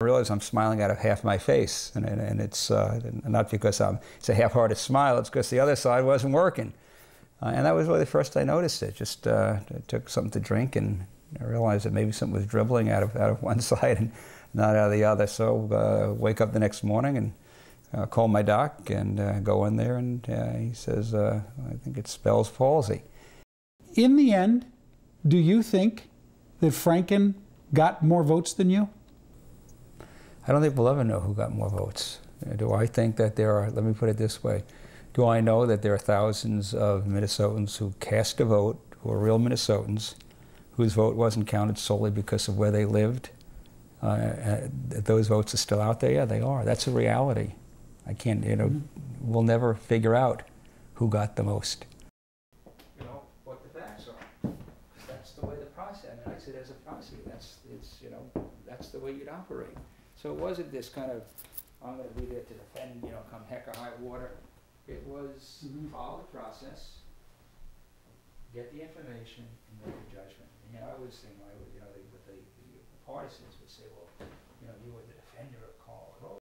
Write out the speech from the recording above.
I realize I'm smiling out of half my face, and, and, and it's uh, not because I'm, it's a half-hearted smile, it's because the other side wasn't working. Uh, and that was really the first I noticed it. Just uh, took something to drink and I realized that maybe something was dribbling out of, out of one side and not out of the other. So uh, wake up the next morning and uh, call my doc and uh, go in there and he says, I think it's Bell's palsy. In the end, do you think that Franken got more votes than you? I don't think we'll ever know who got more votes. Do I think that there are, let me put it this way, do I know that there are thousands of Minnesotans who cast a vote, who are real Minnesotans, whose vote wasn't counted solely because of where they lived? Uh, uh, those votes are still out there? Yeah, they are. That's a reality. I can't, you know, we'll never figure out who got the most. You know, what the facts are. That's the way the process, I mean, I see it as a process. That's, it's, you know, that's the way you'd operate. So it wasn't this kind of, I'm going to be there to defend, you know, come heck or high water. It was mm -hmm. follow the process, get the information, and make a judgment. And, you know, I was thinking, you know, the, the, the partisans would say, well,